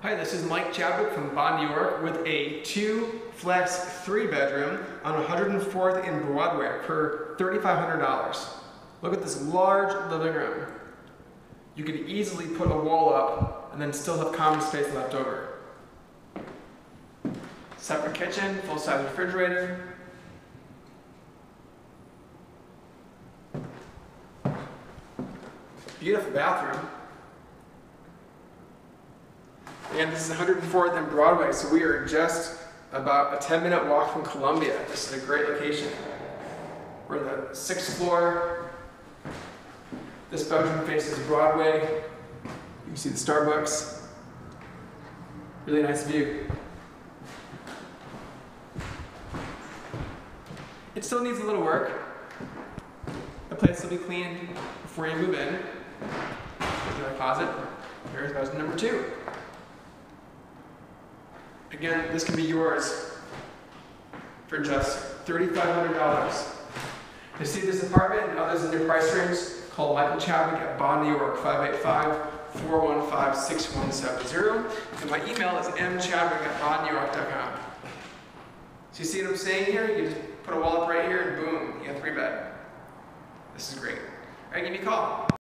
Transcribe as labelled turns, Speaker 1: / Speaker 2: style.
Speaker 1: Hi, this is Mike Chadwick from Bond, New York with a two flex three bedroom on 104th and Broadway for $3,500. Look at this large living room. You could easily put a wall up and then still have common space left over. Separate kitchen, full size refrigerator. Beautiful bathroom. And this is 104th and Broadway, so we are just about a 10 minute walk from Columbia. This is a great location. We're the sixth floor. This bedroom faces Broadway. You can see the Starbucks. Really nice view. It still needs a little work. The place will be cleaned before you move in. Here's my closet. Here's bedroom number two. Again, this can be yours for just $3,500. To see this apartment and others in your price range, call Michael Chadwick at Bond New York 585-415-6170. And my email is mchadwick at bondnewyork.com. So you see what I'm saying here? You just put a wall up right here and boom, you have three bed. This is great. All right, give me a call.